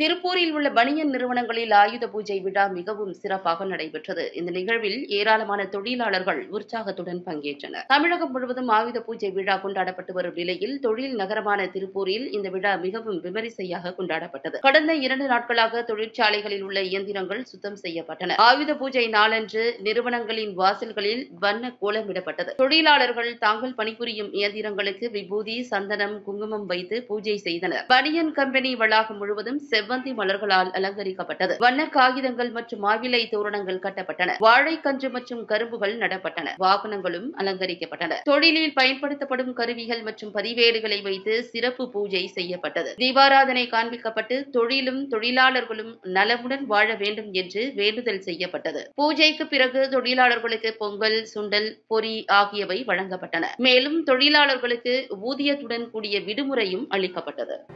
திருப்பூரில் உள்ள பனியன் நிறுவனங்களில் ஆயுத பூஜை விழா மிகவும் சிறப்பாக நடைபெற்றது. இந்த நிகழ்வில் ஏராளமான தொழிலாளர்கள் உற்சாகத்துடன் பங்கேற்றனர். தமிழகம் முழுவதும் ஆயுத பூஜை விழா கொண்டாடப்பட்டு வரும் நிலையில் தொழில் நகரமான திருப்பூரில் இந்த விழா மிகவும் விமரிசையாக கொண்டாடப்பட்டது. கடந்த இரண்டு நாட்களாக தொழிற்சாலைகளில் உள்ள இயந்திரங்கள் சுத்தம் செய்யப்பட்டன. ஆயுத பூஜை நாளன்று நிறுவனங்களின் வாசல்களில் வண்ண கோலமிடப்பட்டது தொழிலாளர்கள் தாங்கள் பணிபுரியும் இயந்திரங்களுக்கு விபூதி சந்தனம் குங்குமம் வைத்து பூஜை செய்தனர். பனியன் கம்பெனி வளாகம் முழுவதும் செவ்வந்தி மலர்களால் அலங்கரிக்கப்பட்டது. வண்ண காகிதங்கள் மற்றும் மாவிலை தோரணங்கள் கட்டப்பட்டன. வாழைக்கன்று மற்றும் கரும்புகள் நடப்பட்டன. வாகனங்களும் அலங்கரிக்கப்பட்டன. தொழிலில் பயன்படுத்தப்படும் கருவிகள் மற்றும் பதிவேடுகளை வைத்து சிறப்பு பூஜை செய்யப்பட்டது. தீபாராதனை காண்பிக்கப்பட்டு தொழிலும் தொழிலாளர்களும் நலமுடன் வாழ வேண்டும் என்று வேண்டுதல் செய்யப்பட்டது. பூஜைக்கு பிறகு தொழிலாளர்களுக்கு பொங்கல் சுண்டல் பொறி ஆகியவை வழங்கப்பட்டன. மேலும் தொழிலாளர்களுக்கு ஊதியத்துடன் கூடிய விடுமுறையும் அளிக்கப்பட்டது.